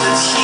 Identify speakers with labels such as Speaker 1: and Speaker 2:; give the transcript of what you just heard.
Speaker 1: that's